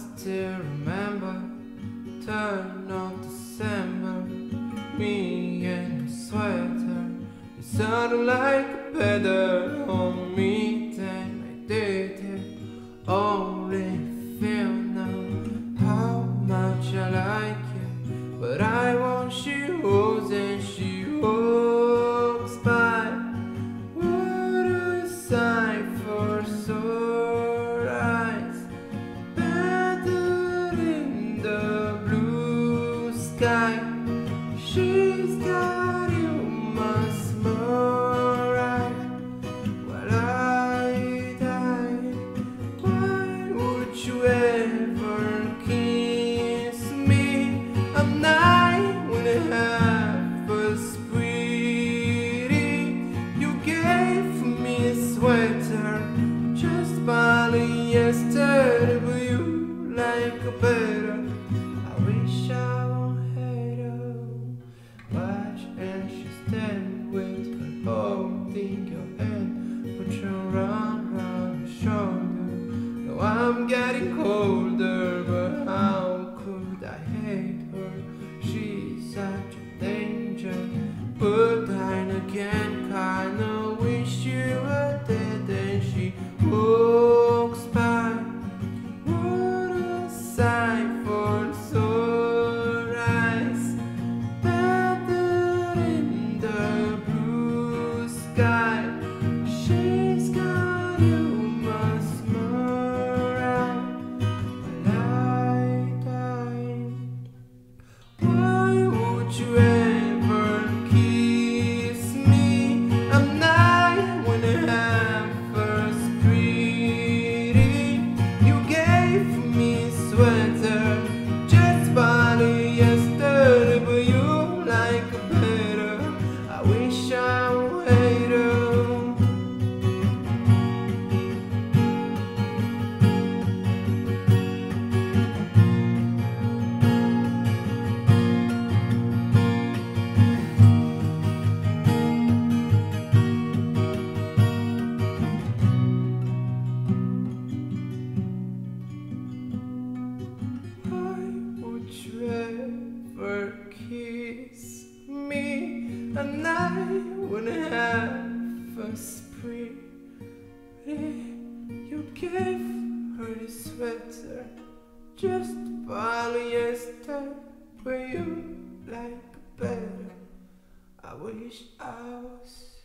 still remember Turn of December Me and a sweater. You sounded like better on me than I did it Only feel now. How much I like polyester, but you like a better. I wish I won't hate her. Watch and she stand with her holding your hand, put your arm around your shoulder. No, I'm getting colder, but how could I hate her? She's such a danger, but a spree. You gave her the sweater, just polyester, but you like better. I wish I was